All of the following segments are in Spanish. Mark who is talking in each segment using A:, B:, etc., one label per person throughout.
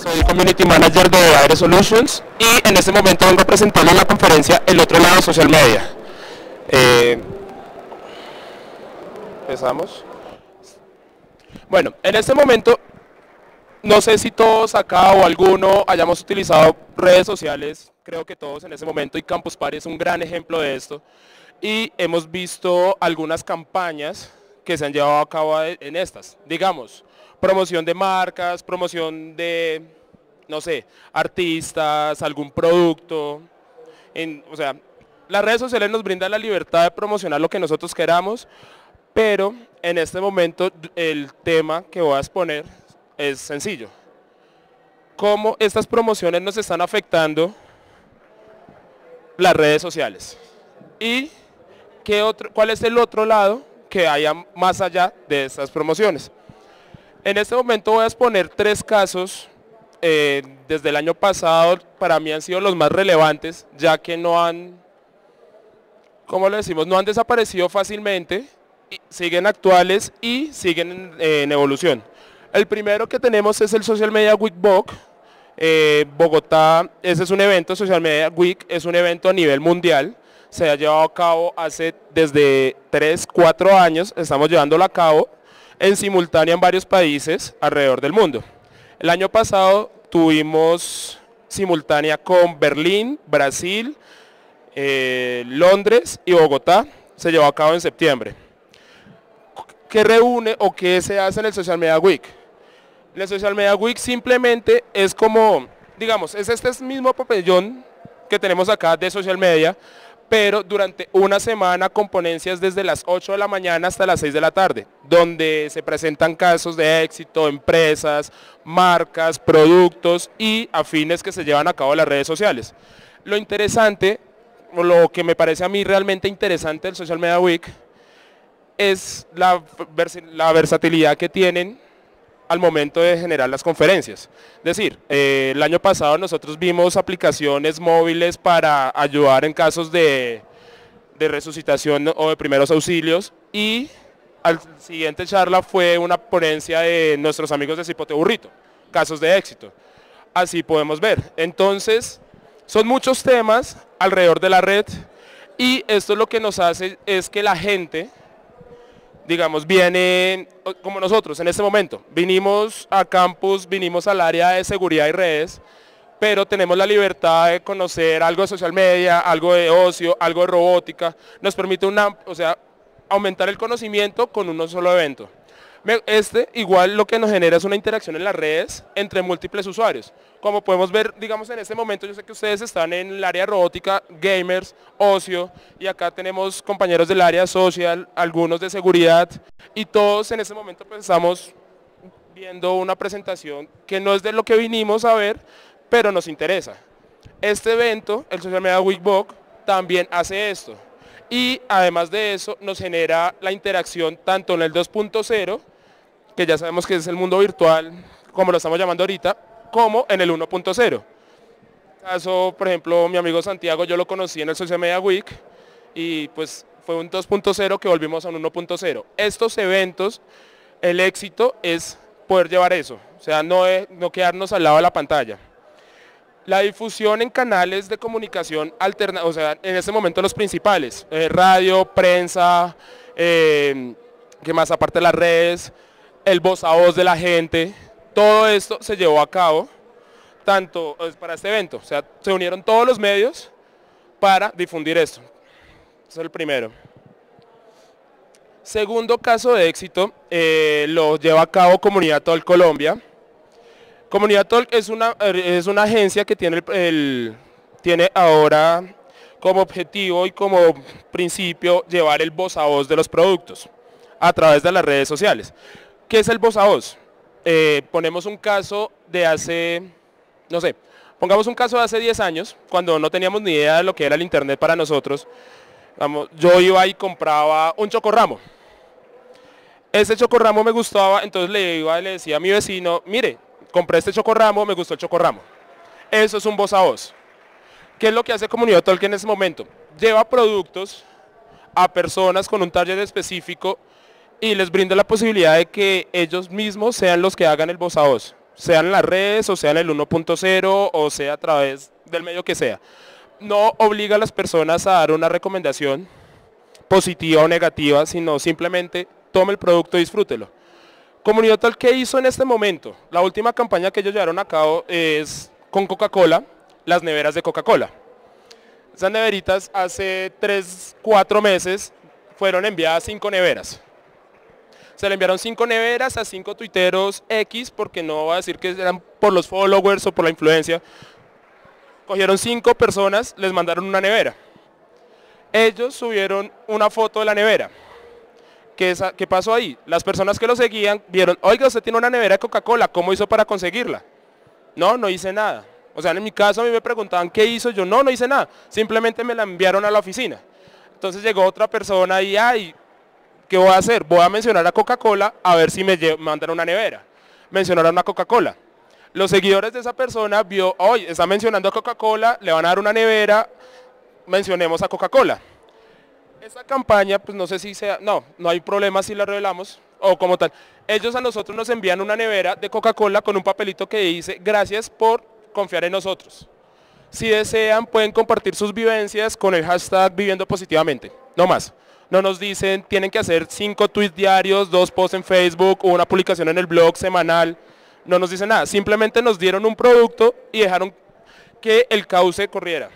A: soy Community Manager de Aire Solutions y en este momento vengo a presentarles la conferencia El otro lado social media. Eh, empezamos. Bueno, en este momento no sé si todos acá o alguno hayamos utilizado redes sociales, creo que todos en ese momento y Campus Party es un gran ejemplo de esto. Y hemos visto algunas campañas que se han llevado a cabo en estas. Digamos, promoción de marcas, promoción de, no sé, artistas, algún producto. o sea, las redes sociales nos brindan la libertad de promocionar lo que nosotros queramos, pero en este momento el tema que voy a exponer es sencillo. Cómo estas promociones nos están afectando las redes sociales. Y qué otro, cuál es el otro lado que haya más allá de estas promociones. En este momento voy a exponer tres casos eh, desde el año pasado, para mí han sido los más relevantes, ya que no han, como le decimos, no han desaparecido fácilmente, siguen actuales y siguen en, evolución. El primero que tenemos es el Social Media Week Book, eh, Bogotá, ese es un evento, Social Media Week es un evento a nivel mundial, se ha llevado a cabo hace desde 3, 4 años, estamos llevándolo a cabo en simultánea en varios países alrededor del mundo. El año pasado tuvimos simultánea con Berlín, Brasil, eh, Londres y Bogotá. Se llevó a cabo en septiembre. ¿Qué reúne o qué se hace en el Social Media Week? El Social Media Week simplemente es como, digamos, es este mismo papellón que tenemos acá de social media, pero durante una semana con ponencias desde las 8 de la mañana hasta las 6 de la tarde, donde se presentan casos de éxito, empresas, marcas, productos y afines que se llevan a cabo las redes sociales. Lo interesante, o lo que me parece a mí realmente interesante del Social Media Week, es la, la versatilidad que tienen al momento de generar las conferencias. Es decir, eh, el año pasado nosotros vimos aplicaciones móviles para ayudar en casos de, resucitación o de primeros auxilios y al siguiente charla fue una ponencia de nuestros amigos de Cipote Burrito, casos de éxito. Así podemos ver. Entonces, son muchos temas alrededor de la red y esto lo que nos hace es que la gente digamos, vienen como nosotros en este momento. Vinimos a campus, vinimos al área de seguridad y redes, pero tenemos la libertad de conocer algo de social media, algo de ocio, algo de robótica. Nos permite una, o sea, aumentar el conocimiento con un solo evento. Este igual lo que nos genera es una interacción en las redes entre múltiples usuarios. Como podemos ver, digamos en este momento, yo sé que ustedes están en el área robótica, gamers, ocio, y acá tenemos compañeros del área social, algunos de seguridad, y todos en este momento pues estamos viendo una presentación que no es de lo que vinimos a ver, pero nos interesa. Este evento, el Social Media Week también hace esto. Y además de eso nos genera la interacción tanto en el 2.0 que ya sabemos que es el mundo virtual, como lo estamos llamando ahorita, como en el 1.0. Caso, por ejemplo, mi amigo Santiago, yo lo conocí en el Social Media Week y pues fue un 2.0 que volvimos a un 1.0. Estos eventos, el éxito es poder llevar eso, o sea, no, no quedarnos al lado de la pantalla. La difusión en canales de comunicación alterna, o sea, en este momento los principales, eh, radio, prensa, eh, que más aparte las redes, el voz a voz de la gente, todo esto se llevó a cabo tanto pues, para este evento, o sea, se unieron todos los medios para difundir esto. Es el primero. Segundo caso de éxito, eh, lo lleva a cabo Comunidad Talk Colombia. Comunidad Talk es una, es una agencia que tiene, el, tiene ahora como objetivo y como principio llevar el voz a voz de los productos a través de las redes sociales. ¿Qué es el voz a voz? Eh, ponemos un caso de hace, no sé, pongamos un caso de hace 10 años, cuando no teníamos ni idea de lo que era el internet para nosotros. yo iba y compraba un chocorramo. Ese chocorramo me gustaba, entonces le iba y le decía a mi vecino, mire, compré este chocorramo, me gustó el chocorramo. Eso es un voz a voz. ¿Qué es lo que hace Comunidad Talk en ese momento? Lleva productos a personas con un target específico y les brinda la posibilidad de que ellos mismos sean los que hagan el voz a voz. O sea en las redes, o sea en el 1.0, o sea a través del medio que sea. No obliga a las personas a dar una recomendación positiva o negativa, sino simplemente tome el producto y disfrútelo. Comunidad Tal, ¿qué hizo en este momento? La última campaña que ellos llevaron a cabo es con Coca-Cola, las neveras de Coca-Cola. Esas neveritas hace 3, 4 meses fueron enviadas 5 neveras. Se le enviaron 5 neveras a 5 tuiteros X, porque no va a decir que eran por los followers o por la influencia. Cogieron 5 personas, les mandaron una nevera. Ellos subieron una foto de la nevera ¿Qué, pasó ahí? Las personas que lo seguían vieron, oiga, usted tiene una nevera de Coca-Cola, ¿cómo hizo para conseguirla? No, no hice nada. O sea, en mi caso a mí me preguntaban qué hizo, yo no, no hice nada, simplemente me la enviaron a la oficina. Entonces llegó otra persona y, ay, ¿qué voy a hacer? Voy a mencionar a Coca-Cola a ver si me mandan una nevera. Mencionaron a Coca-Cola. Los seguidores de esa persona vio, hoy está mencionando a Coca-Cola, le van a dar una nevera, mencionemos a Coca-Cola. Esta campaña, pues no sé si sea, no, no hay problema si la revelamos o como tal. Ellos a nosotros nos envían una nevera de Coca-Cola con un papelito que dice gracias por confiar en nosotros. Si desean pueden compartir sus vivencias con el hashtag viviendo positivamente, no más. No nos dicen tienen que hacer cinco tweets diarios, dos posts en Facebook, una publicación en el blog semanal. No nos dicen nada, simplemente nos dieron un producto y dejaron que el cauce corriera.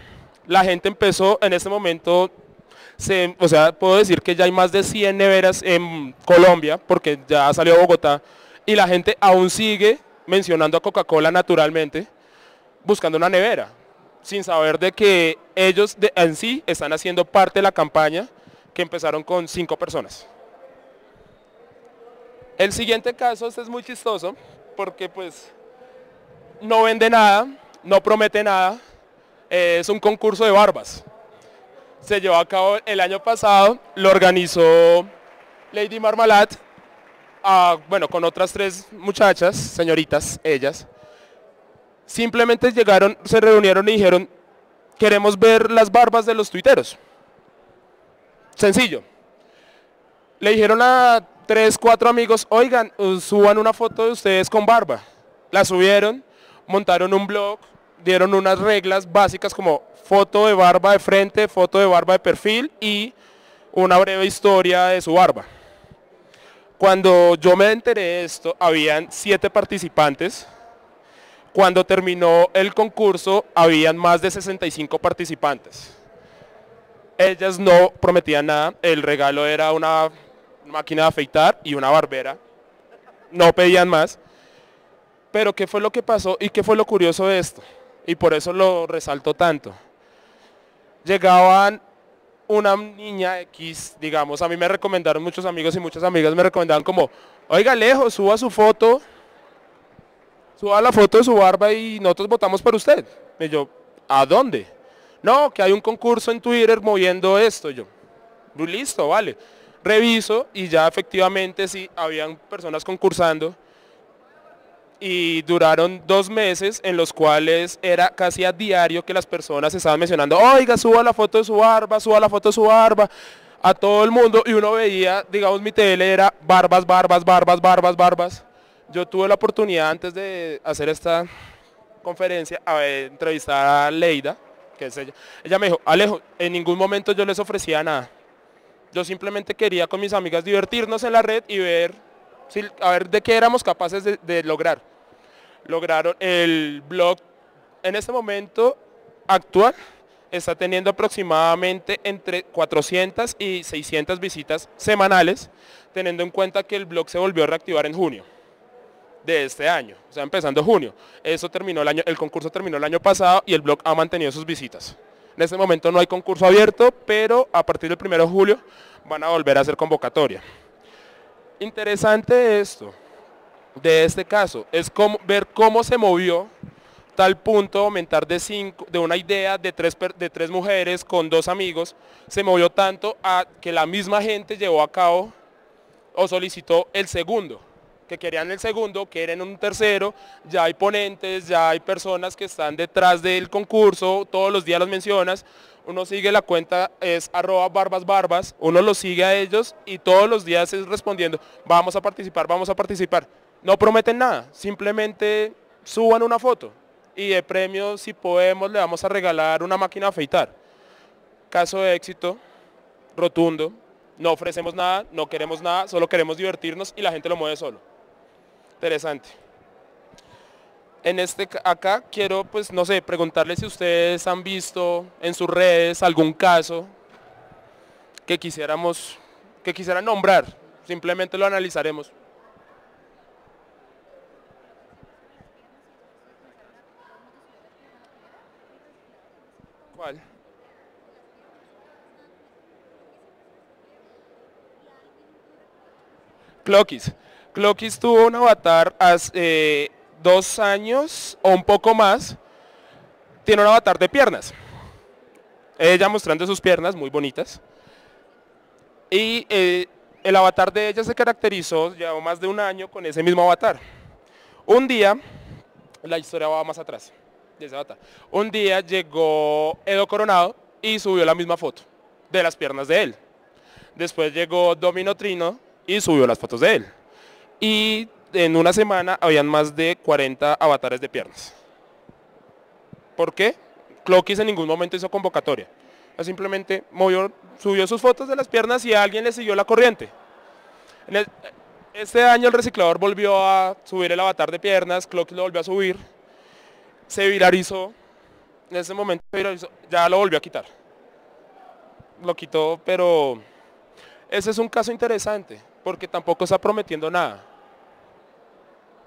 A: La gente empezó en este momento o sea, puedo decir que ya hay más de 100 neveras en Colombia, porque ya salió Bogotá, y la gente aún sigue mencionando a Coca-Cola naturalmente, buscando una nevera, sin saber de que ellos en sí están haciendo parte de la campaña que empezaron con cinco personas. El siguiente caso, este es muy chistoso, porque pues no vende nada, no promete nada, es un concurso de barbas se llevó a cabo el año pasado, lo organizó Lady Marmalade, bueno, con otras tres muchachas, señoritas, ellas. Simplemente llegaron, se reunieron y dijeron, queremos ver las barbas de los tuiteros. Sencillo. Le dijeron a tres, cuatro amigos, oigan, suban una foto de ustedes con barba. La subieron, montaron un blog, dieron unas reglas básicas como foto de barba de frente, foto de barba de perfil y una breve historia de su barba. Cuando yo me enteré de esto, habían siete participantes. Cuando terminó el concurso, habían más de 65 participantes. Ellas no prometían nada, el regalo era una máquina de afeitar y una barbera. No pedían más. Pero ¿qué fue lo que pasó y qué fue lo curioso de esto? Y por eso lo resalto tanto llegaban una niña X, digamos, a mí me recomendaron muchos amigos y muchas amigas me recomendaban como, oiga lejos, suba su foto, suba la foto de su barba y nosotros votamos por usted. Y yo, ¿a dónde? No, que hay un concurso en Twitter moviendo esto. yo, listo, vale. Reviso y ya efectivamente sí, habían personas concursando y duraron dos meses en los cuales era casi a diario que las personas estaban mencionando, oiga, suba la foto de su barba, suba la foto de su barba, a todo el mundo y uno veía, digamos, mi tele era barbas, barbas, barbas, barbas, barbas. Yo tuve la oportunidad antes de hacer esta conferencia a entrevistar a Leida, ella. Me dijo, Alejo, en ningún momento yo les ofrecía nada. Yo simplemente quería con mis amigas divertirnos en la red y ver, a ver de qué éramos capaces de lograr lograron el blog en este momento actual está teniendo aproximadamente entre 400 y 600 visitas semanales, teniendo en cuenta que el blog se volvió a reactivar en junio de este año, o sea, empezando junio. Eso terminó el año, el concurso terminó el año pasado y el blog ha mantenido sus visitas. En este momento no hay concurso abierto, pero a partir del 1 de julio van a volver a hacer convocatoria. Interesante esto, de este caso, es ver cómo se movió tal punto aumentar de, cinco, de una idea de tres, de tres mujeres con dos amigos, se movió tanto a que la misma gente llevó a cabo o solicitó el segundo, que querían el segundo, quieren un tercero, ya hay ponentes, ya hay personas que están detrás del concurso, todos los días los mencionas, uno sigue la cuenta, es arroba barbas barbas, uno los sigue a ellos y todos los días es respondiendo, vamos a participar, vamos a participar no prometen nada, simplemente suban una foto y de premio, si podemos, le vamos a regalar una máquina a afeitar. Caso de éxito, rotundo, no ofrecemos nada, no queremos nada, solo queremos divertirnos y la gente lo mueve solo. Interesante. En este acá quiero, pues, no sé, preguntarles si ustedes han visto en sus redes algún caso que quisiéramos, que quisieran nombrar. Simplemente lo analizaremos. ¿Cuál? Cloquis. Cloquis tuvo un avatar hace eh, dos años o un poco más. Tiene un avatar de piernas. Ella mostrando sus piernas muy bonitas. Y eh, el avatar de ella se caracterizó ya más de un año con ese mismo avatar. Un día, la historia va más atrás de ese avatar. Un día llegó Edo Coronado y subió la misma foto de las piernas de él. Después llegó Domino Trino y subió las fotos de él. Y en una semana habían más de 40 avatares de piernas. ¿Por qué? Cloquis en ningún momento hizo convocatoria. Simplemente subió sus fotos de las piernas y a alguien le siguió la corriente. este año el reciclador volvió a subir el avatar de piernas, Cloquis lo volvió a subir, se viralizó, en ese momento ya lo volvió a quitar. Lo quitó, pero ese es un caso interesante porque tampoco está prometiendo nada.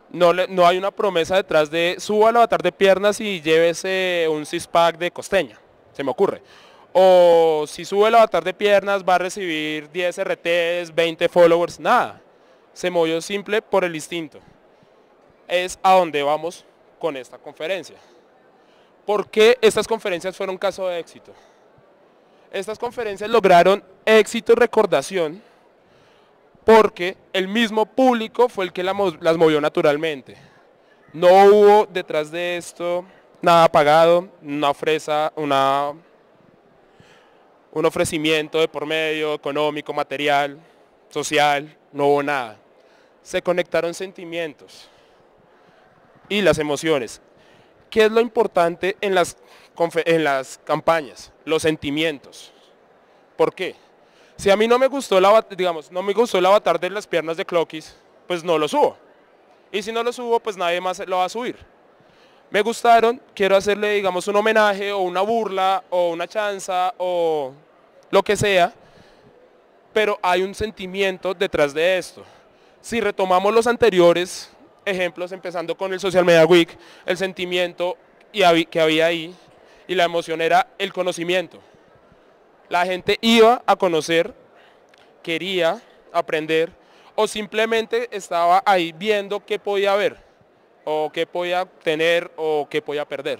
A: No, no hay una promesa detrás de suba el avatar de piernas y llévese un six pack de costeña, se me ocurre. O si sube el avatar de piernas va a recibir 10 RTs, 20 followers, nada. Se movió simple por el instinto. Es a donde vamos con esta conferencia. ¿Por qué estas conferencias fueron un caso de éxito? Estas conferencias lograron éxito y recordación porque el mismo público fue el que las movió naturalmente. No hubo detrás de esto nada pagado, una un ofrecimiento de por medio, económico, material, social, no hubo nada. Se conectaron sentimientos y las emociones. ¿Qué es lo importante en las, en las campañas? Los sentimientos. ¿Por qué? Si a mí no me gustó avatar, digamos, no me gustó el avatar de las piernas de Cloquis, pues no lo subo. Y si no lo subo, pues nadie más lo va a subir. Me gustaron, quiero hacerle, digamos, un homenaje o una burla o una chanza o lo que sea, pero hay un sentimiento detrás de esto. Si retomamos los anteriores ejemplos, empezando con el Social Media Week, el sentimiento que había ahí y la emoción era el conocimiento. La gente iba a conocer, quería aprender o simplemente estaba ahí viendo qué podía ver o qué podía tener o qué podía perder.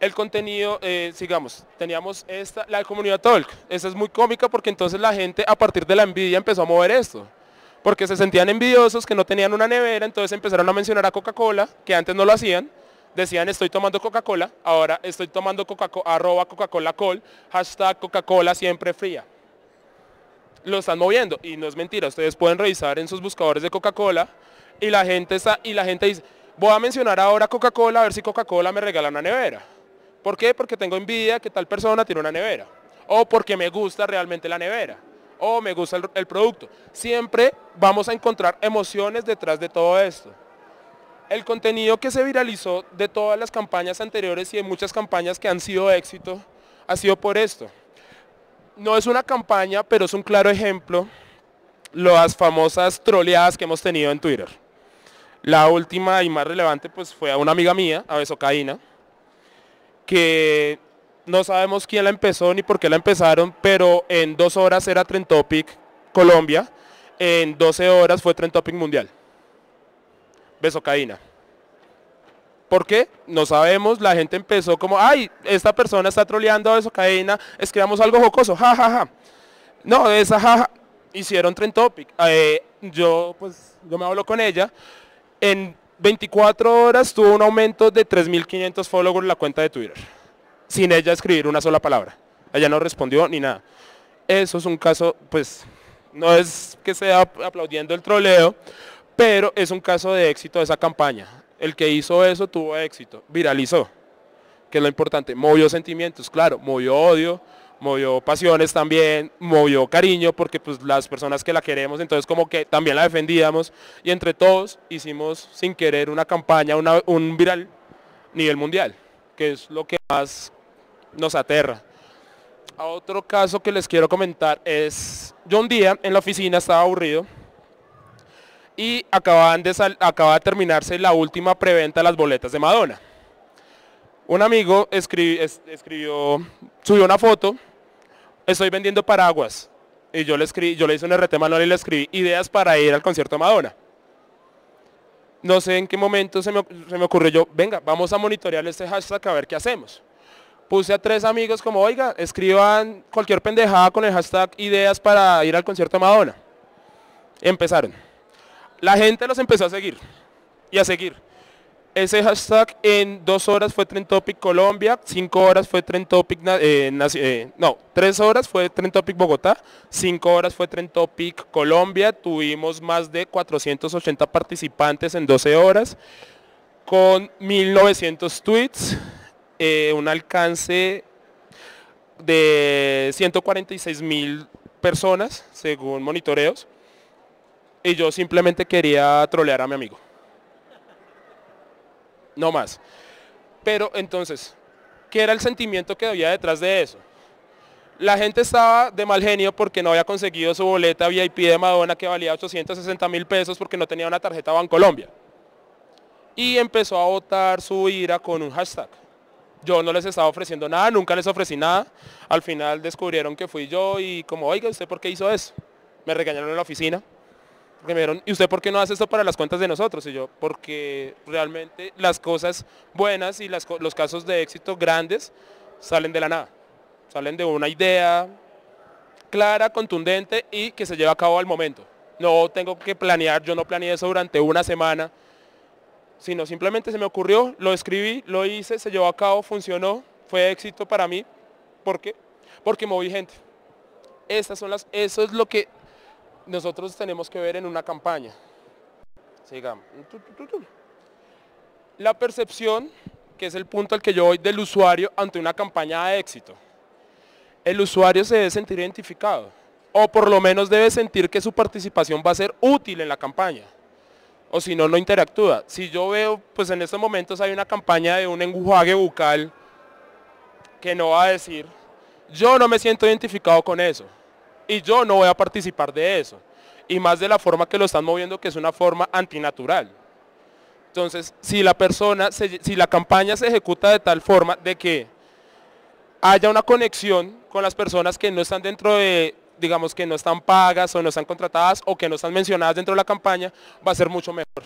A: El contenido, eh, sigamos, teníamos esta, la comunidad Talk. Esta es muy cómica porque entonces la gente a partir de la envidia empezó a mover esto. Porque se sentían envidiosos que no tenían una nevera, entonces empezaron a mencionar a Coca-Cola, que antes no lo hacían, decían estoy tomando Coca-Cola, ahora estoy tomando Coca-Cola, arroba Coca-Cola Col, hashtag Coca-Cola siempre fría. Lo están moviendo y no es mentira, ustedes pueden revisar en sus buscadores de Coca-Cola y la gente está, y la gente dice, voy a mencionar ahora Coca-Cola a ver si Coca-Cola me regala una nevera. ¿Por qué? Porque tengo envidia que tal persona tiene una nevera. O porque me gusta realmente la nevera. O me gusta el producto. Siempre vamos a encontrar emociones detrás de todo esto el contenido que se viralizó de todas las campañas anteriores y de muchas campañas que han sido éxito, ha sido por esto. No es una campaña, pero es un claro ejemplo, las famosas troleadas que hemos tenido en Twitter. La última y más relevante pues fue a una amiga mía, a Besocaína, que no sabemos quién la empezó ni por qué la empezaron, pero en dos horas era Trend Topic Colombia, en 12 horas fue Trend Topic Mundial besocaína. ¿Por qué? No sabemos, la gente empezó como, ay, esta persona está troleando a besocaína, escribamos algo jocoso, jajaja. No, esa jaja, hicieron trend topic. Eh, yo, pues, yo me hablo con ella. En 24 horas tuvo un aumento de 3.500 followers la cuenta de Twitter, sin ella escribir una sola palabra. Ella no respondió ni nada. Eso es un caso, pues, no es que sea aplaudiendo el troleo, pero es un caso de éxito de esa campaña. El que hizo eso tuvo éxito, viralizó, que es lo importante, movió sentimientos, claro, movió odio, movió pasiones también, movió cariño, porque pues las personas que la queremos, entonces como que también la defendíamos, y entre todos hicimos sin querer una campaña, un viral nivel mundial, que es lo que más nos aterra. Otro caso que les quiero comentar es, yo un día en la oficina estaba aburrido, y acaban de acaba de terminarse la última preventa de las boletas de Madonna. Un amigo escribió, subió una foto, estoy vendiendo paraguas, y yo le, escribí, yo le hice un RT manual y le escribí ideas para ir al concierto de Madonna. No sé en qué momento se me, se me ocurrió yo, venga, vamos a monitorear este hashtag a ver qué hacemos. Puse a tres amigos como, oiga, escriban cualquier pendejada con el hashtag ideas para ir al concierto de Madonna. Empezaron la gente los empezó a seguir y a seguir. Ese hashtag en dos horas fue Trend Topic Colombia, cinco horas fue Trend Topic, eh, eh, no, tres horas fue Trend Topic Bogotá, cinco horas fue Trend Topic Colombia, tuvimos más de 480 participantes en 12 horas, con 1900 tweets, eh, un alcance de 146 mil personas según monitoreos y yo simplemente quería trolear a mi amigo. No más. Pero entonces, ¿qué era el sentimiento que había detrás de eso? La gente estaba de mal genio porque no había conseguido su boleta VIP de Madonna que valía 860 mil pesos porque no tenía una tarjeta Bancolombia. Y empezó a votar su ira con un hashtag. Yo no les estaba ofreciendo nada, nunca les ofrecí nada. Al final descubrieron que fui yo y como, oiga, ¿usted por qué hizo eso? Me regañaron en la oficina me ¿y usted por qué no hace esto para las cuentas de nosotros? Y yo, porque realmente las cosas buenas y los casos de éxito grandes salen de la nada. Salen de una idea clara, contundente y que se lleva a cabo al momento. No tengo que planear, yo no planeé eso durante una semana, sino simplemente se me ocurrió, lo escribí, lo hice, se llevó a cabo, funcionó, fue éxito para mí. ¿Por qué? Porque moví gente. Estas son las, eso es lo que nosotros tenemos que ver en una campaña. Sigamos. La percepción, que es el punto al que yo voy del usuario ante una campaña de éxito. El usuario se debe sentir identificado, o por lo menos debe sentir que su participación va a ser útil en la campaña, o si no, no interactúa. Si yo veo, pues en estos momentos hay una campaña de un enjuague bucal que no va a decir, yo no me siento identificado con eso y yo no voy a participar de eso. Y más de la forma que lo están moviendo, que es una forma antinatural. Entonces, si la persona, si la campaña se ejecuta de tal forma de que haya una conexión con las personas que no están dentro de, digamos, que no están pagas o no están contratadas o que no están mencionadas dentro de la campaña, va a ser mucho mejor.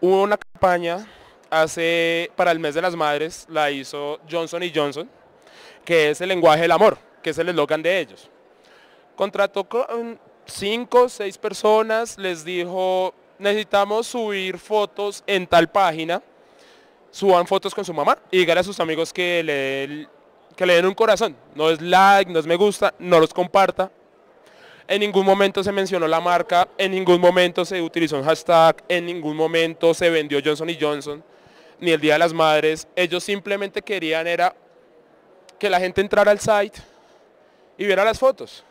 A: Hubo una campaña hace, para el mes de las madres, la hizo Johnson y Johnson, que es el lenguaje del amor, que es el eslogan de ellos. Contrató con cinco seis personas, les dijo, necesitamos subir fotos en tal página, suban fotos con su mamá y díganle a sus amigos que le, que le den un corazón. No es like, no es me gusta, no los comparta. En ningún momento se mencionó la marca, en ningún momento se utilizó un hashtag, en ningún momento se vendió Johnson Johnson, ni el Día de las Madres. Ellos simplemente querían era que la gente entrara al site y viera las fotos.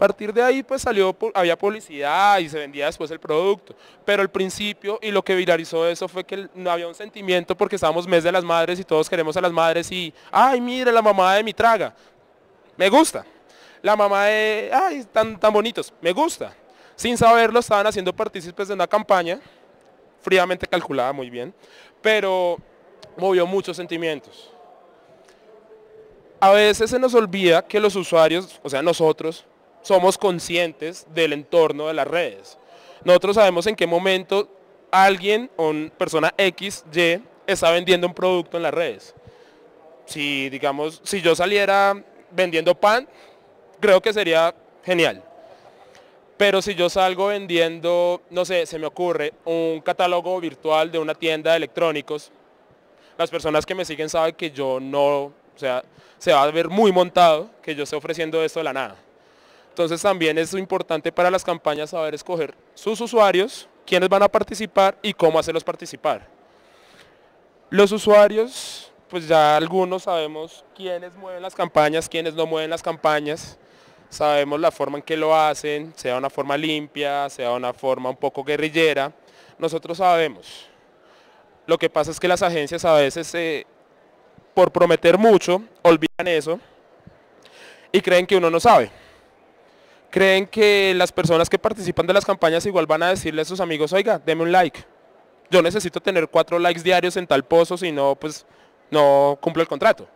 A: Partir de ahí pues salió, había publicidad y se vendía después el producto. Pero el principio y lo que viralizó eso fue que no había un sentimiento porque estábamos mes de las madres y todos queremos a las madres y, ay, mire la mamá de mi traga, me gusta. La mamá de, ay, tan, tan bonitos, me gusta. Sin saberlo estaban haciendo partícipes de una campaña, fríamente calculada muy bien, pero movió muchos sentimientos. A veces se nos olvida que los usuarios, o sea nosotros, somos conscientes del entorno de las redes. Nosotros sabemos en qué momento alguien o persona X, Y está vendiendo un producto en las redes. Si digamos, si yo saliera vendiendo pan, creo que sería genial. Pero si yo salgo vendiendo, no sé, se me ocurre, un catálogo virtual de una tienda de electrónicos, las personas que me siguen saben que yo no, o sea, se va a ver muy montado que yo esté ofreciendo esto de la nada. Entonces también es importante para las campañas saber escoger sus usuarios quiénes van a participar y cómo hacerlos participar. Los usuarios, pues ya algunos sabemos quiénes mueven las campañas, quiénes no mueven las campañas, sabemos la forma en que lo hacen, sea una forma limpia, sea una forma un poco guerrillera, nosotros sabemos. Lo que pasa es que las agencias a veces, eh, por prometer mucho, olvidan eso y creen que uno no sabe. Creen que las personas que participan de las campañas igual van a decirle a sus amigos, oiga, deme un like. Yo necesito tener cuatro likes diarios en tal pozo, si no, pues no cumplo el contrato.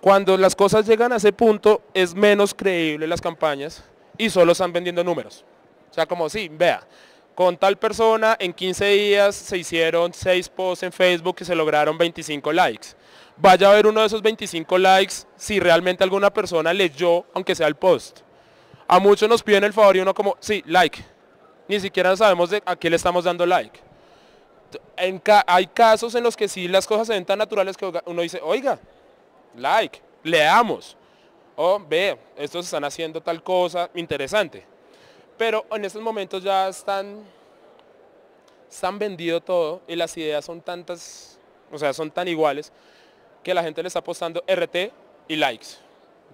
A: Cuando las cosas llegan a ese punto, es menos creíble las campañas y solo están vendiendo números. O sea, como sí, vea, con tal persona en 15 días se hicieron 6 posts en Facebook y se lograron 25 likes. Vaya a ver uno de esos 25 likes si realmente alguna persona leyó, aunque sea el post. A muchos nos piden el favor y uno como, sí, like. Ni siquiera sabemos a qué le estamos dando like. hay casos en los que sí las cosas se ven tan naturales que uno dice, oiga, like, leamos. O ve, estos están haciendo tal cosa, interesante. Pero en estos momentos ya están, están vendido todo y las ideas son tantas, o sea, son tan iguales que la gente le está apostando RT y likes.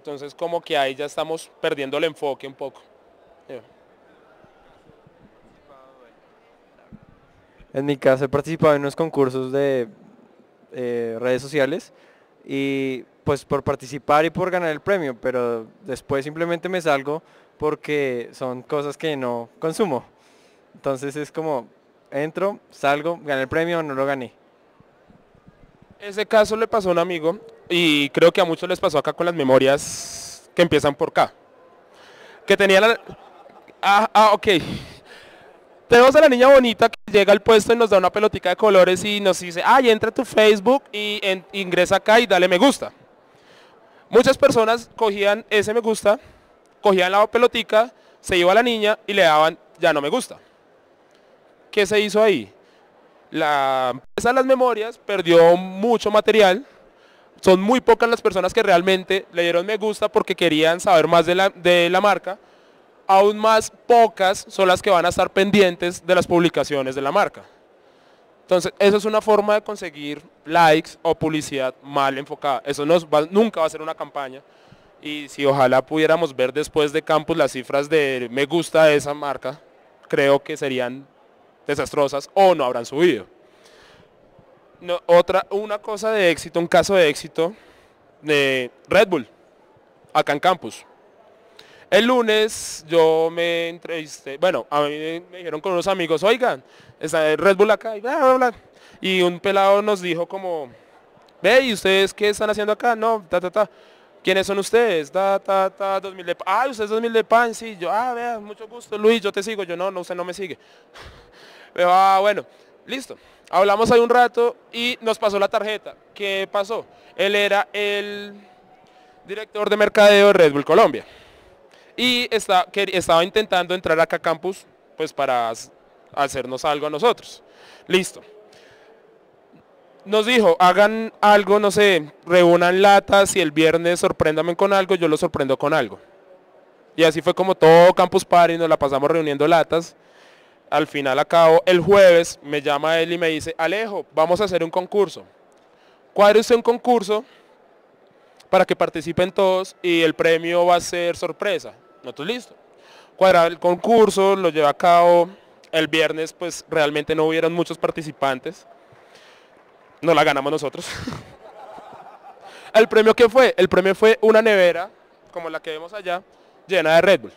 A: Entonces como que ahí ya estamos perdiendo el enfoque un poco.
B: En mi caso he participado en unos concursos de eh, redes sociales y pues por participar y por ganar el premio, pero después simplemente me salgo porque son cosas que no consumo. Entonces es como, entro, salgo, gané el premio, no lo gané.
A: Ese caso le pasó a un amigo y creo que a muchos les pasó acá con las memorias que empiezan por K. Que tenía la... Ah, ah, ok. Tenemos a la niña bonita que llega al puesto y nos da una pelotica de colores y nos dice, ay, entra a tu Facebook y ingresa acá y dale me gusta. Muchas personas cogían ese me gusta, cogían la pelotica, se iba a la niña y le daban ya no me gusta. ¿Qué se hizo ahí? La empresa de las memorias perdió mucho material son muy pocas las personas que realmente le dieron me gusta porque querían saber más de la, de la marca. Aún más pocas son las que van a estar pendientes de las publicaciones de la marca. Entonces, eso es una forma de conseguir likes o publicidad mal enfocada. Eso no nunca va a ser una campaña. Y si ojalá pudiéramos ver después de Campus las cifras de me gusta de esa marca, creo que serían desastrosas o no habrán subido otra, una cosa de éxito, un caso de éxito de Red Bull, acá en campus. El lunes yo me entrevisté, bueno, a mí me dijeron con unos amigos, oigan, está Red Bull acá, y bla, Y un pelado nos dijo como, ve, ¿y ustedes qué están haciendo acá? No, ta, ta, ta. ¿Quiénes son ustedes? Ta, ta, ta, 2000 de Ah, ustedes 2000 de pan, sí. Yo, ah, vea, mucho gusto, Luis, yo te sigo. Yo, no, no, usted no me sigue. Pero, ah, bueno, listo. Hablamos ahí un rato y nos pasó la tarjeta. ¿Qué pasó? Él era el director de mercadeo de Red Bull Colombia. Y estaba intentando entrar acá a campus pues para hacernos algo a nosotros. Listo. Nos dijo, hagan algo, no sé, reúnan latas y el viernes sorpréndame con algo, yo lo sorprendo con algo. Y así fue como todo Campus Party, nos la pasamos reuniendo latas al final acabo, el jueves me llama él y me dice, Alejo, vamos a hacer un concurso. Cuadre usted un concurso para que participen todos y el premio va a ser sorpresa. Nosotros listo. Cuadra el concurso, lo lleva a cabo. El viernes pues realmente no hubieron muchos participantes. No la ganamos nosotros. el premio que fue? El premio fue una nevera, como la que vemos allá, llena de Red Bull.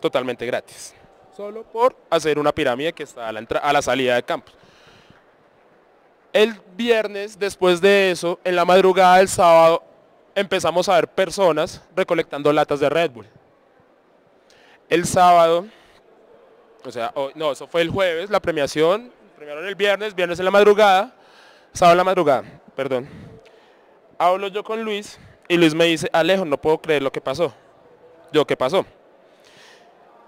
A: Totalmente gratis solo por hacer una pirámide que está a la, a la salida de campus. El viernes, después de eso, en la madrugada del sábado, empezamos a ver personas recolectando latas de Red Bull. El sábado, o sea, no, eso fue el jueves, la premiación, premiaron el viernes, viernes en la madrugada, sábado en la madrugada, perdón. Hablo yo con Luis y Luis me dice, Alejo, no puedo creer lo que pasó. Yo, ¿qué pasó?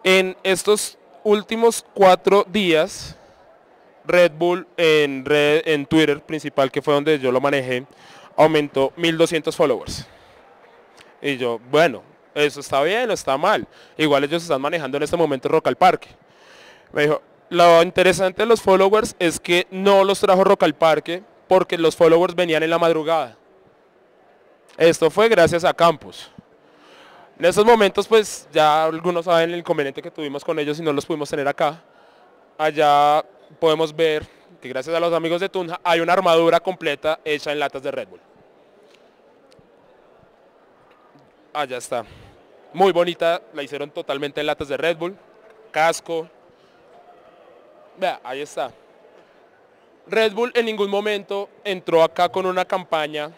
A: En estos últimos cuatro días, Red Bull en, Twitter principal, que fue donde yo lo manejé, aumentó 1200 followers. Y yo, bueno, eso está bien o está mal. Igual ellos están manejando en este momento Rock al Parque. Me dijo, lo interesante de los followers es que no los trajo Rock al Parque porque los followers venían en la madrugada. Esto fue gracias a Campus. En esos momentos, pues ya algunos saben el inconveniente que tuvimos con ellos y no los pudimos tener acá. Allá podemos ver que gracias a los amigos de Tunja hay una armadura completa hecha en latas de Red Bull. Allá está. Muy bonita, la hicieron totalmente en latas de Red Bull. Casco. Vea, ahí está. Red Bull en ningún momento entró acá con una campaña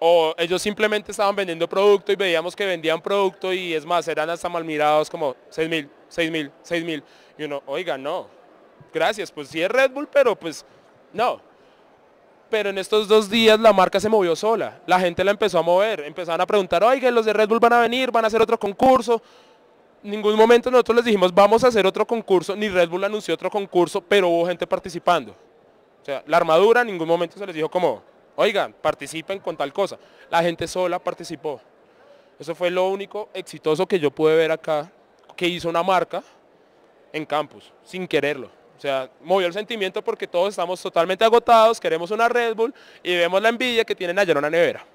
A: o ellos simplemente estaban vendiendo producto y veíamos que vendían producto y es más, eran hasta mal mirados como 6 mil, 6 mil, 6 mil. Y uno, oiga, no, gracias, pues sí es Red Bull, pero pues no. Pero en estos dos días la marca se movió sola, la gente la empezó a mover, empezaron a preguntar, oiga, los de Red Bull van a venir, van a hacer otro concurso. En ningún momento nosotros les dijimos, vamos a hacer otro concurso, ni Red Bull anunció otro concurso, pero hubo gente participando. O sea, la armadura en ningún momento se les dijo como, oigan, participen con tal cosa. La gente sola participó. Eso fue lo único exitoso que yo pude ver acá, que hizo una marca en campus, sin quererlo. O sea, movió el sentimiento porque todos estamos totalmente agotados, queremos una Red Bull y vemos la envidia que tienen allá en una nevera.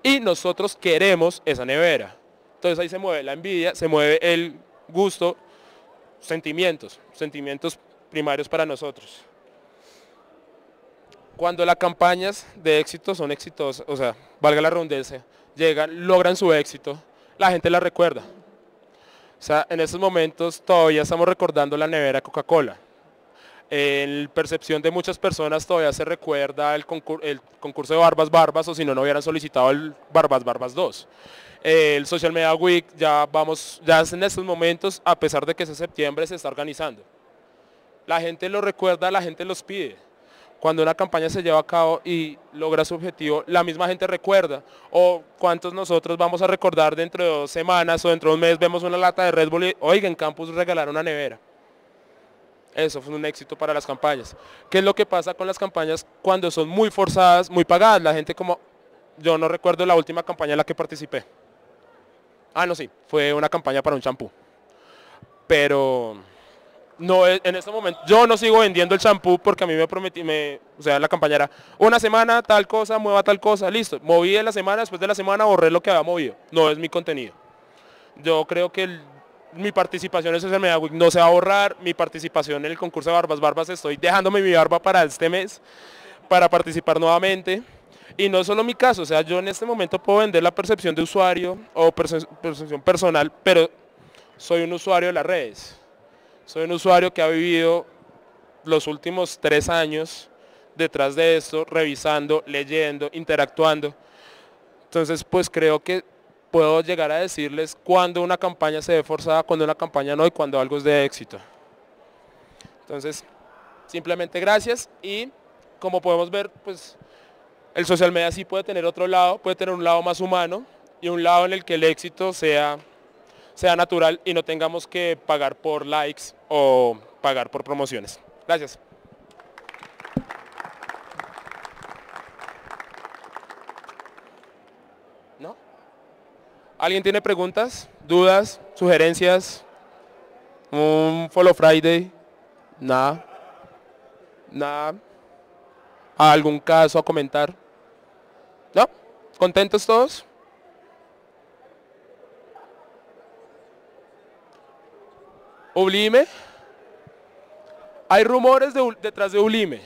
A: Y nosotros queremos esa nevera. Entonces ahí se mueve la envidia, se mueve el gusto, sentimientos, sentimientos primarios para nosotros cuando las campañas de éxito son exitosas, o sea, valga la redundancia, llegan, logran su éxito, la gente la recuerda. O sea, en estos momentos todavía estamos recordando la nevera Coca-Cola. En percepción de muchas personas todavía se recuerda el, concurso de Barbas Barbas o si no, no hubieran solicitado el Barbas Barbas 2. El Social Media Week ya vamos, ya en estos momentos, a pesar de que es septiembre, se está organizando. La gente lo recuerda, la gente los pide cuando una campaña se lleva a cabo y logra su objetivo, la misma gente recuerda. O cuántos nosotros vamos a recordar dentro de dos semanas o dentro de un mes vemos una lata de Red Bull y, oiga, en campus regalaron una nevera. Eso fue un éxito para las campañas. ¿Qué es lo que pasa con las campañas cuando son muy forzadas, muy pagadas? La gente como, yo no recuerdo la última campaña en la que participé. Ah, no, sí, fue una campaña para un champú. Pero no en este momento, yo no sigo vendiendo el champú porque a mí me prometí, me, o sea, la campaña era una semana tal cosa, mueva tal cosa, listo. Moví en la semana, después de la semana borré lo que había movido. No es mi contenido. Yo creo que mi participación en Social Media no se va a borrar, mi participación en el concurso de Barbas Barbas estoy dejándome mi barba para este mes, para participar nuevamente. Y no es solo mi caso, o sea, yo en este momento puedo vender la percepción de usuario o percepción personal, pero soy un usuario de las redes soy un usuario que ha vivido los últimos tres años detrás de esto, revisando, leyendo, interactuando. Entonces, pues creo que puedo llegar a decirles cuando una campaña se ve forzada, cuando una campaña no y cuando algo es de éxito. Entonces, simplemente gracias y como podemos ver, pues el social media sí puede tener otro lado, puede tener un lado más humano y un lado en el que el éxito sea sea natural y no tengamos que pagar por likes o pagar por promociones. Gracias. ¿No? ¿Alguien tiene preguntas, dudas, sugerencias? ¿Un Follow Friday? Nada. Nada. ¿Algún caso a comentar? ¿No? ¿Contentos todos? Ublime. Hay rumores detrás de Ublime.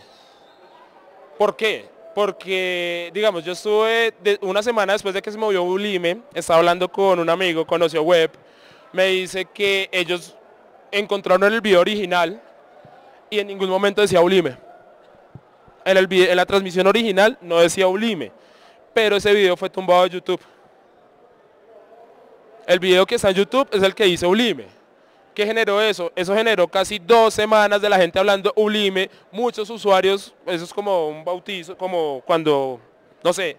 A: ¿Por qué? Porque, digamos, yo estuve una semana después de que se movió Ublime, estaba hablando con un amigo, conoció Web, me dice que ellos encontraron el video original y en ningún momento decía Ulime. En la transmisión original no decía Ulime, pero ese video fue tumbado de YouTube. El video que está en YouTube es el que dice Ulime. ¿Qué generó eso? Eso generó casi dos semanas de la gente hablando Ulime, muchos usuarios, eso es como un bautizo, como cuando, no sé,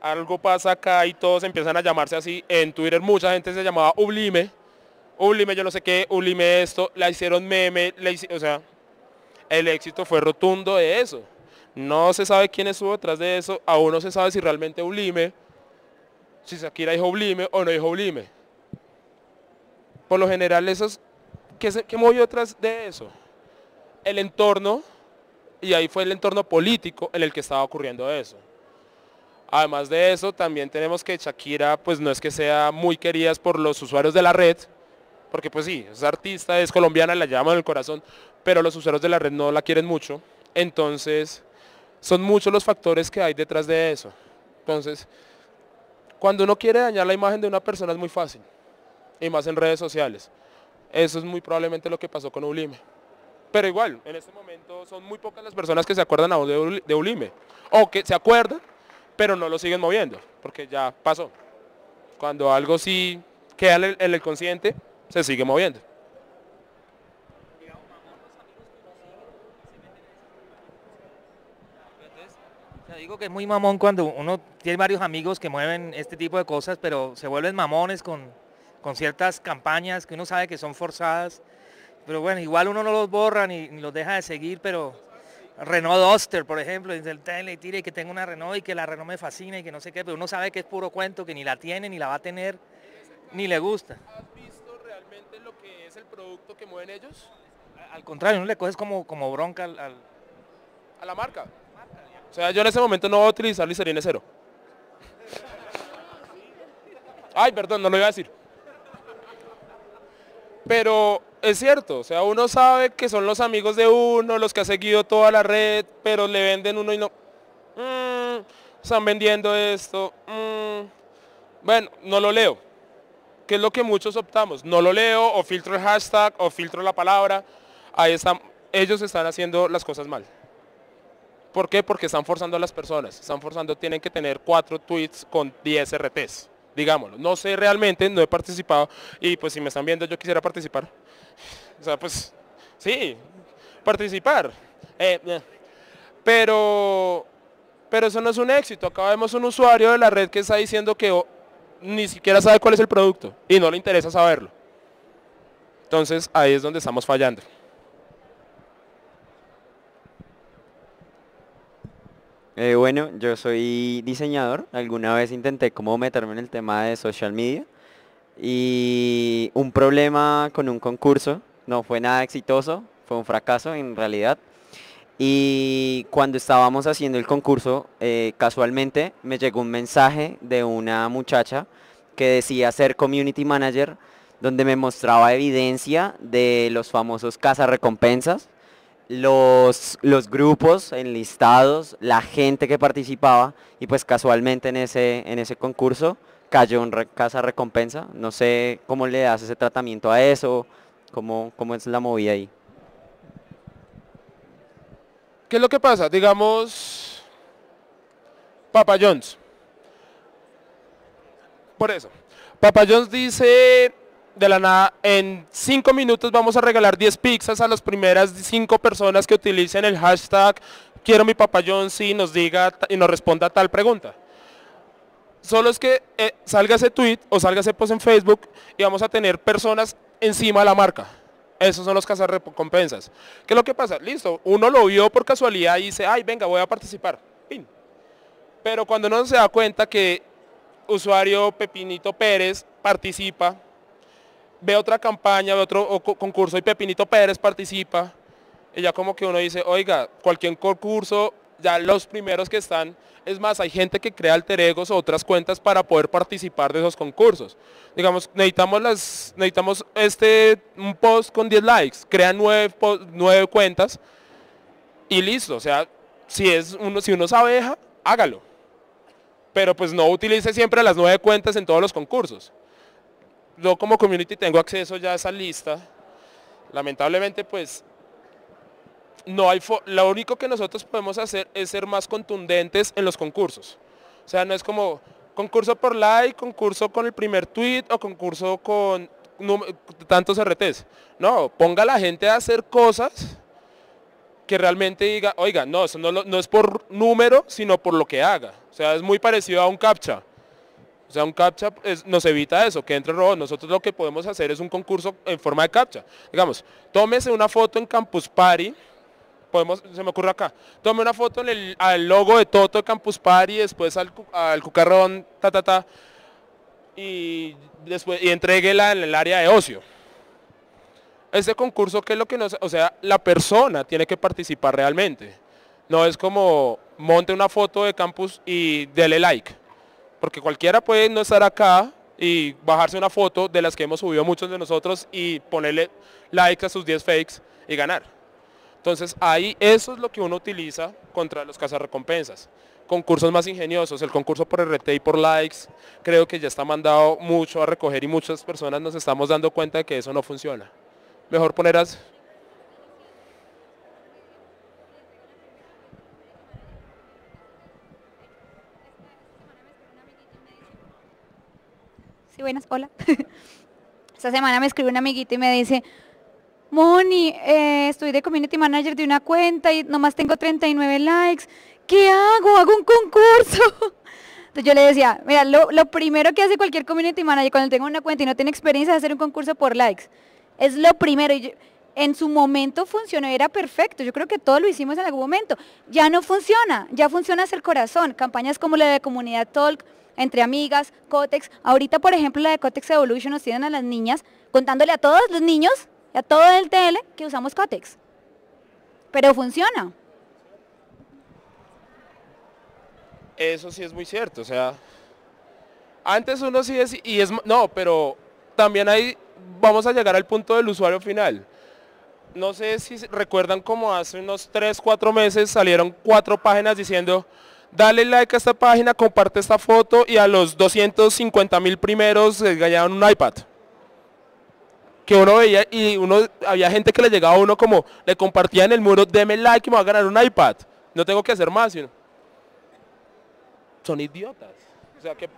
A: algo pasa acá y todos empiezan a llamarse así. En Twitter mucha gente se llamaba Ulime, Ulime yo no sé qué, Ulime esto, la hicieron meme, o sea, el éxito fue rotundo de eso. No se sabe quién estuvo detrás de eso, aún no se sabe si realmente Ulime, si Shakira dijo Ulime o no dijo Ulime. Por lo general esos ¿qué, ¿qué movió atrás de eso? El entorno, y ahí fue el entorno político en el que estaba ocurriendo eso. Además de eso, también tenemos que Shakira, pues no es que sea muy querida por los usuarios de la red, porque pues sí, es artista, es colombiana, la llaman el corazón, pero los usuarios de la red no la quieren mucho. Entonces, son muchos los factores que hay detrás de eso. Entonces, cuando uno quiere dañar la imagen de una persona es muy fácil, y más en redes sociales. Eso es muy probablemente lo que pasó con Ulime. Pero igual, en este momento son muy pocas las personas que se acuerdan aún de Ulime. O que se acuerdan, pero no lo siguen moviendo, porque ya pasó. Cuando algo sí queda en el consciente, se sigue moviendo.
C: digo que es muy mamón cuando uno tiene varios amigos que mueven este tipo de cosas, pero se vuelven mamones con, con ciertas campañas que uno sabe que son forzadas. Pero bueno, igual uno no los borra ni, los deja de seguir, pero Renault Duster, por ejemplo, dice el tele tire que tengo una Renault y que la Renault me fascina y que no sé qué, pero uno sabe que es puro cuento, que ni la tiene, ni la va a tener, ni le gusta.
A: ¿Has visto realmente lo que es el producto que mueven ellos?
C: Al contrario, no le coges como, como bronca al,
A: a la marca. O sea, yo en ese momento no voy a utilizar Listerine cero. Ay, perdón, no lo iba a decir. Pero es cierto, o sea, uno sabe que son los amigos de uno, los que ha seguido toda la red, pero le venden uno y no. Mm, están vendiendo esto. Mm, bueno, no lo leo. ¿Qué es lo que muchos optamos? No lo leo, o filtro el hashtag, o filtro la palabra. Ahí están, ellos están haciendo las cosas mal. ¿Por qué? Porque están forzando a las personas. Están forzando, tienen que tener cuatro tweets con 10 RTs, digámoslo. No sé realmente, no he participado y pues si me están viendo yo quisiera participar. O sea, pues sí, participar. Eh, eh. Pero, pero eso no es un éxito. Acá vemos un usuario de la red que está diciendo que ni siquiera sabe cuál es el producto y no le interesa saberlo. Entonces ahí es donde estamos fallando.
D: Eh, bueno, yo soy diseñador. Alguna vez intenté como meterme en el tema de social media y un problema con un concurso. No fue nada exitoso, fue un fracaso en realidad. Y cuando estábamos haciendo el concurso, eh, casualmente me llegó un mensaje de una muchacha que decía ser community manager, donde me mostraba evidencia de los famosos recompensas los, los grupos enlistados, la gente que participaba y pues casualmente en ese, en ese concurso cayó en casa recompensa. No sé cómo le das ese tratamiento a eso, cómo, cómo es la movida ahí.
A: ¿Qué es lo que pasa? Digamos, Papa Jones. Por eso. Papa Jones dice, de la nada, en 5 minutos vamos a regalar 10 pizzas a las primeras 5 personas que utilicen el hashtag quiero mi papayón si nos diga y nos responda tal pregunta. Solo es que eh, salga ese tweet o salga ese post en Facebook y vamos a tener personas encima de la marca. Esos son los recompensas. ¿Qué es lo que pasa? Listo, uno lo vio por casualidad y dice, ay, venga, voy a participar. Pero cuando uno se da cuenta que usuario Pepinito Pérez participa ve otra campaña, ve otro concurso y Pepinito Pérez participa, y ya como que uno dice, oiga, cualquier concurso, ya los primeros que están, es más, hay gente que crea alter egos o otras cuentas para poder participar de esos concursos. Digamos, necesitamos las, necesitamos este, un post con 10 likes, crean nueve, nueve cuentas y listo. O sea, si, es uno, si uno es abeja, hágalo. Pero pues no utilice siempre las nueve cuentas en todos los concursos yo como community tengo acceso ya a esa lista. Lamentablemente pues no hay lo único que nosotros podemos hacer es ser más contundentes en los concursos. O sea, no es como concurso por like, concurso con el primer tweet o concurso con tantos RTs. No, ponga a la gente a hacer cosas que realmente diga, oiga, no, eso no, no es por número, sino por lo que haga. O sea, es muy parecido a un captcha. O sea, un captcha nos evita eso, que entre robots. Nosotros lo que podemos hacer es un concurso en forma de captcha. Digamos, tómese una foto en Campus Party, podemos, se me ocurre acá, tome una foto en el al logo de Toto de Campus Party, después al, al cucarrón, ta, ta, ta, y, después, y entréguela en el área de ocio. Este concurso, ¿qué es lo que nos... O sea, la persona tiene que participar realmente. No es como monte una foto de campus y dele like. Porque cualquiera puede no estar acá y bajarse una foto de las que hemos subido muchos de nosotros y ponerle like a sus 10 fakes y ganar. Entonces ahí eso es lo que uno utiliza contra los cazarrecompensas. Concursos más ingeniosos, el concurso por RT y por likes, creo que ya está mandado mucho a recoger y muchas personas nos estamos dando cuenta de que eso no funciona. Mejor poner así.
E: Buenas, hola. Esta semana me escribe un amiguito y me dice, Moni, eh, estoy de community manager de una cuenta y nomás tengo 39 likes. ¿Qué hago? Hago un concurso. Entonces yo le decía, mira, lo, primero que hace cualquier community manager cuando tenga una cuenta y no tiene experiencia es hacer un concurso por likes. Es lo primero. En su momento funcionó, era perfecto. Yo creo que todos lo hicimos en algún momento. Ya no funciona, ya funciona hacia el corazón. Campañas como la de Comunidad Talk, entre amigas, Cotex. Ahorita, por ejemplo, la de Cotex Evolution nos tienen a las niñas contándole a todos los niños, y a todo el TL, que usamos Cotex. Pero funciona.
A: Eso sí es muy cierto, o sea, antes uno sí decía, y es, no, pero también ahí vamos a llegar al punto del usuario final. No sé si recuerdan como hace unos 3, 4 meses salieron cuatro páginas diciendo, dale like a esta página, comparte esta foto y a los 250 mil primeros les ganaron un iPad. Que uno veía y uno había gente que le llegaba a uno como, le compartía en el muro, deme like y me va a ganar un iPad. No tengo que hacer más. y uno, son idiotas. O sea que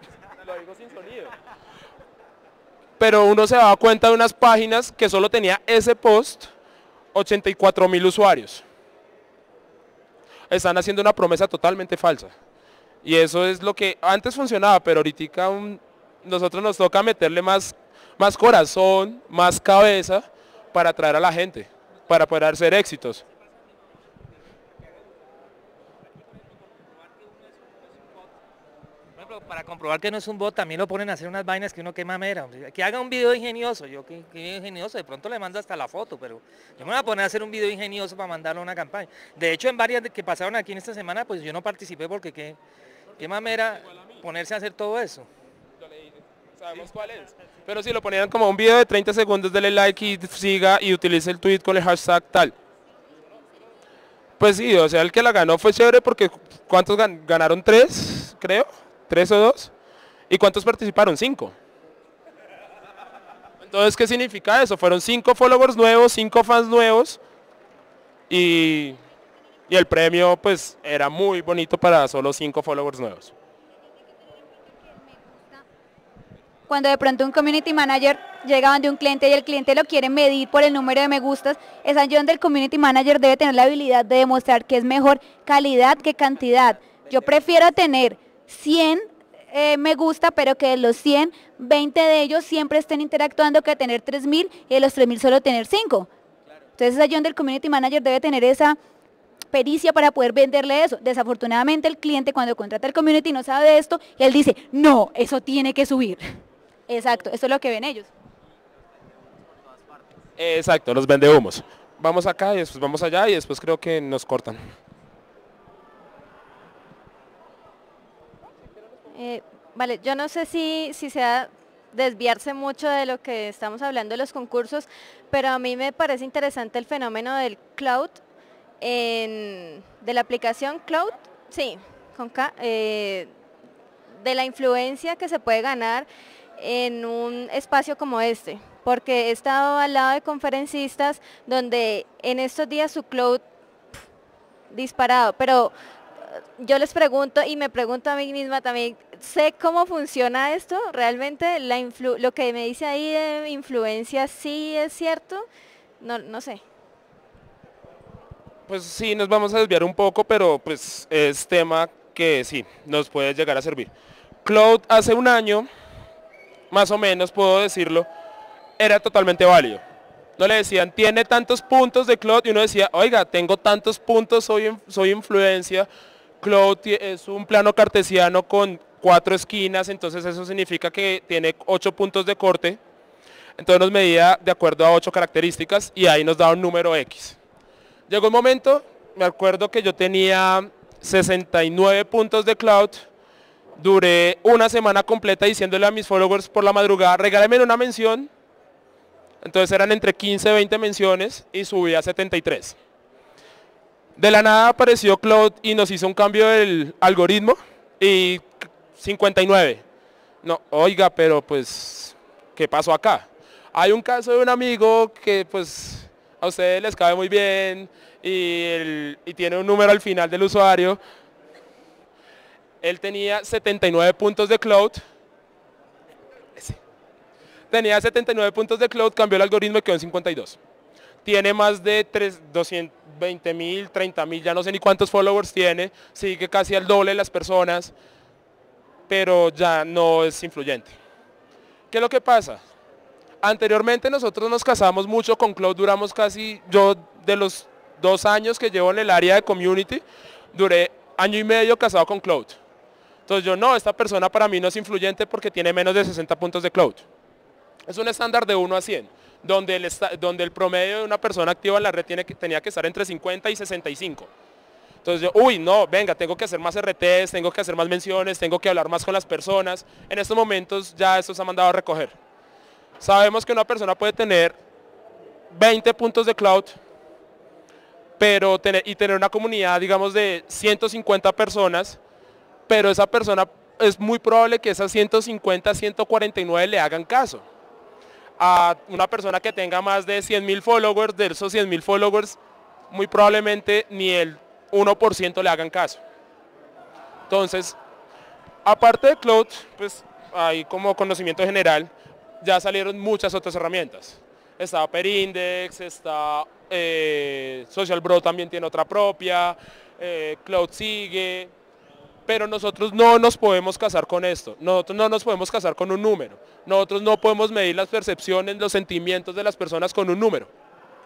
A: lo digo sin sonido. Pero uno se daba cuenta de unas páginas que solo tenía ese post, 84 mil usuarios. Están haciendo una promesa totalmente falsa. Y eso es lo que antes funcionaba, pero ahorita un- nosotros nos toca meterle más, más corazón, más cabeza para atraer a la gente, para poder hacer éxitos.
C: Por ejemplo, para comprobar que no es un bot, también lo ponen a hacer unas vainas que uno quema mera. Que haga un video ingenioso. Yo que, que ingenioso, de pronto le mando hasta la foto, pero yo me voy a poner a hacer un video ingenioso para mandarlo a una campaña. De hecho, en varias que pasaron aquí en esta semana, pues yo no participé porque qué, qué mamera ponerse a hacer todo eso.
A: Sabemos cuál es. Pero si lo ponían como un video de 30 segundos, dele like y siga y utilice el tweet con el hashtag tal. Pues sí, o sea, el que la ganó fue chévere porque ¿cuántos gan- ganaron? ¿Tres? Creo. ¿Tres o dos? ¿Y cuántos participaron? Cinco. Entonces, ¿qué significa eso? Fueron cinco followers nuevos, cinco fans nuevos y, y el premio pues era muy bonito para solo cinco followers nuevos.
E: Cuando de pronto un community manager llega donde un cliente y el cliente lo quiere medir por el número de me gustas, es allí donde el community manager debe tener la habilidad de demostrar que es mejor calidad que cantidad. Yo prefiero tener 100 eh, me gusta, pero que de los 100, 20 de ellos siempre estén interactuando que tener 3000 y de los 3000 solo tener 5. Entonces es allí donde el community manager debe tener esa pericia para poder venderle eso. Desafortunadamente el cliente cuando contrata el community no sabe de esto y él dice, no, eso tiene que subir. Exacto, eso es lo que ven ellos.
A: Exacto, los vende humos. Vamos acá y después vamos allá y después creo que nos cortan.
F: Eh, vale, yo no sé si, si sea desviarse mucho de lo que estamos hablando de los concursos, pero a mí me parece interesante el fenómeno del cloud, de la aplicación cloud, sí, eh, de la influencia que se puede ganar en un espacio como este, porque he estado al lado de conferencistas donde en estos días su cloud disparado, pero yo les pregunto y me pregunto a mí misma también, ¿sé cómo funciona esto? ¿Realmente la influ- lo que me dice ahí de influencia sí es cierto? No, no sé.
A: Pues sí, nos vamos a desviar un poco, pero pues es tema que sí, nos puede llegar a servir. Cloud hace un año, más o menos puedo decirlo, era totalmente válido. No le decían, tiene tantos puntos de Cloud y uno decía, oiga, tengo tantos puntos, soy, soy influencia. Cloud es un plano cartesiano con cuatro esquinas, entonces eso significa que tiene ocho puntos de corte. Entonces nos medía de acuerdo a ocho características y ahí nos daba un número X. Llegó un momento, me acuerdo que yo tenía 69 puntos de cloud, duré una semana completa diciéndole a mis followers por la madrugada, regálenme una mención, entonces eran entre 15 y 20 menciones y subí a 73. De la nada apareció Cloud y nos hizo un cambio del algoritmo y 59. No, oiga, pero pues, ¿qué pasó acá? Hay un caso de un amigo que pues a ustedes les cabe muy bien y, tiene un número al final del usuario. Él tenía 79 puntos de Cloud tenía 79 puntos de cloud, cambió el algoritmo y quedó en 52. Tiene más de 3, 220 mil, 30 mil, ya no sé ni cuántos followers tiene, sigue casi al doble de las personas, pero ya no es influyente. ¿Qué es lo que pasa? Anteriormente nosotros nos casamos mucho con Cloud, duramos casi, yo de los dos años que llevo en el área de community, duré año y medio casado con Cloud. Entonces yo no, esta persona para mí no es influyente porque tiene menos de 60 puntos de Cloud. Es un estándar de 1 a 100, donde el, promedio de una persona activa en la red que, tenía que estar entre 50 y 65. Entonces yo, uy, no, venga, tengo que hacer más RTs, tengo que hacer más menciones, tengo que hablar más con las personas. En estos momentos ya esto se ha mandado a recoger. Sabemos que una persona puede tener 20 puntos de cloud, pero y tener una comunidad, digamos, de 150 personas, pero esa persona es muy probable que esas 150, 149 le hagan caso a una persona que tenga más de 100 mil followers, de esos 100 mil followers, muy probablemente ni el 1% le hagan caso. Entonces, aparte de Cloud, pues hay como conocimiento general, ya salieron muchas otras herramientas. Está Perindex, está eh, Social Bro también tiene otra propia, eh, Cloud sigue, pero nosotros no nos podemos casar con esto, nosotros no nos podemos casar con un número, nosotros no podemos medir las percepciones, los sentimientos de las personas con un número,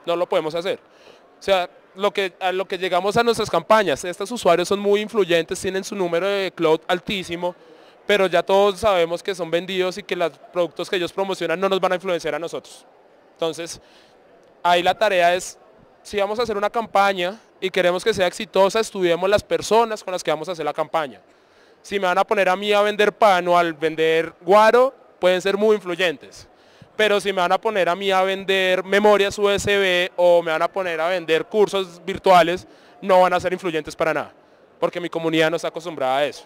A: no lo podemos hacer. O sea, lo que, a lo que llegamos a nuestras campañas, estos usuarios son muy influyentes, tienen su número de cloud altísimo, pero ya todos sabemos que son vendidos y que los productos que ellos promocionan no nos van a influenciar a nosotros. Entonces, ahí la tarea es, si vamos a hacer una campaña, y queremos que sea exitosa, estudiemos las personas con las que vamos a hacer la campaña. Si me van a poner a mí a vender pan o al vender guaro, pueden ser muy influyentes. Pero si me van a poner a mí a vender memorias USB o me van a poner a vender cursos virtuales, no van a ser influyentes para nada, porque mi comunidad no está acostumbrada a eso.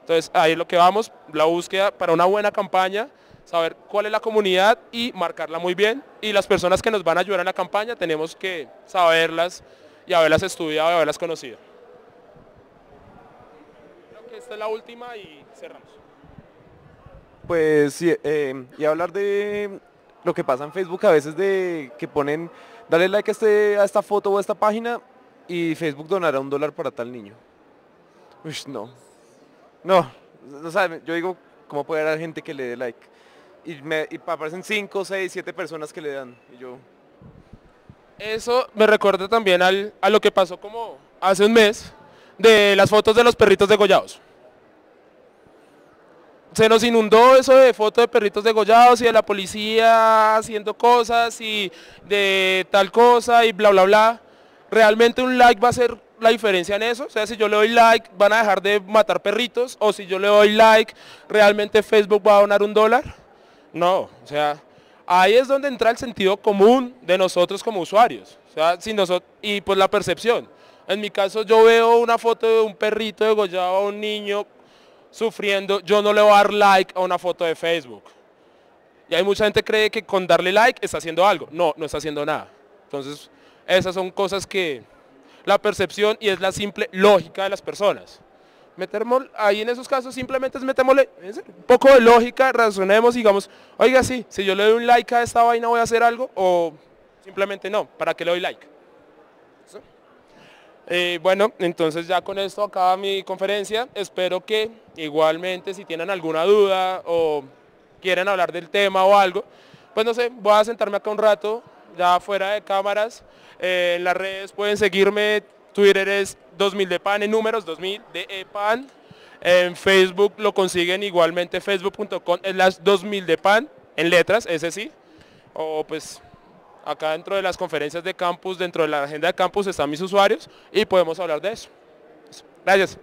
A: Entonces ahí es lo que vamos, la búsqueda para una buena campaña, saber cuál es la comunidad y marcarla muy bien. Y las personas que nos van a ayudar en la campaña tenemos que saberlas y haberlas estudiado y haberlas conocido. Creo que esta es la última y cerramos.
G: Pues sí, eh, y hablar de lo que pasa en Facebook a veces de que ponen, dale like a, este, esta foto o a esta página y Facebook donará un dólar para tal niño. Uy, no. No, o yo digo, ¿cómo puede haber gente que le dé like? Y, me, aparecen 5, 6, 7 personas que le dan. Y yo,
A: eso me recuerda también al, a lo que pasó como hace un mes de las fotos de los perritos degollados. Se nos inundó eso de fotos de perritos degollados y de la policía haciendo cosas y de tal cosa y bla bla bla. ¿Realmente un like va a ser la diferencia en eso? O sea, si yo le doy like, ¿van a dejar de matar perritos? O si yo le doy like, ¿realmente Facebook va a donar un dólar? No, o sea, ahí es donde entra el sentido común de nosotros como usuarios. O sea, si nosotros, y pues la percepción. En mi caso yo veo una foto de un perrito degollado a un niño sufriendo, yo no le voy a dar like a una foto de Facebook. Y hay mucha gente que cree que con darle like está haciendo algo. No, no está haciendo nada. Entonces, esas son cosas que la percepción y es la simple lógica de las personas metermos ahí en esos casos simplemente es metémosle un poco de lógica, razonemos y digamos, oiga sí, si yo le doy un like a esta vaina voy a hacer algo o simplemente no, ¿para qué le doy like? Eh, bueno, entonces ya con esto acaba mi conferencia. Espero que igualmente si tienen alguna duda o quieren hablar del tema o algo, pues no sé, voy a sentarme acá un rato, ya fuera de cámaras. Eh, en las redes pueden seguirme, Twitter es 2000 de pan en números, 2000 de e pan. En Facebook lo consiguen igualmente facebook.com las 2000 de pan en letras, ese sí. o pues acá dentro de las conferencias de campus, dentro de la agenda de campus están mis usuarios y podemos hablar de eso. Gracias.